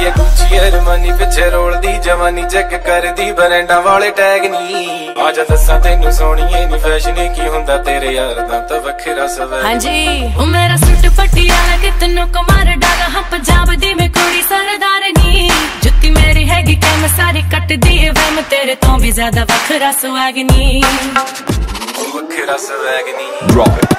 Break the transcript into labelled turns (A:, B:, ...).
A: ਫਿਰਦੀ ਏ ਗੁੱਚੀ ਅਰਮਾਨੀ ਪਿੱਛੇ ਰੋਲਦੀ ਜਵਾਨੀ ਚੈੱਕ ਕਰਦੀ ਬਰੈਂਡਾਂ ਵਾਲੇ ਟੈਗ ਨਹੀਂ ਆ ਜਾ ਦੱਸਾਂ ਤੈਨੂੰ ਸੋਹਣੀਏ ਨੀ ਫੈਸ਼ਨ ਕੀ ਹੁੰਦਾ ਤੇਰੇ ਯਾਰ ਦਾ ਤਾਂ ਵੱਖਰਾ ਸਵੈ
B: ਹਾਂਜੀ। ਉਹ ਮੇਰਾ ਸੁੱਟ ਪਟਿਆਲਾ ਕਿਤਨੋਂ ਕਮਾਰ ਡਾਗਾ ਹਾਂ ਪੰਜਾਬ ਦੀ ਮੈਂ ਕੁੜੀ ਸਰਦਾਰਨੀ ਜੁੱਤੀ ਮੇਰੀ ਹੈਗੀ ਕੰਮ ਸਾਰੀ ਕੱਟਦੀ ਏ ਵੈਮ ਤੇਰੇ ਤੋਂ ਵੀ ਜ਼ਿਆਦਾ ਵੱਖਰਾ ਸਵੈਗਨੀ
A: ਵੱਖਰਾ ਸਵੈਗਨੀ ਨਹੀਂ
C: Drop.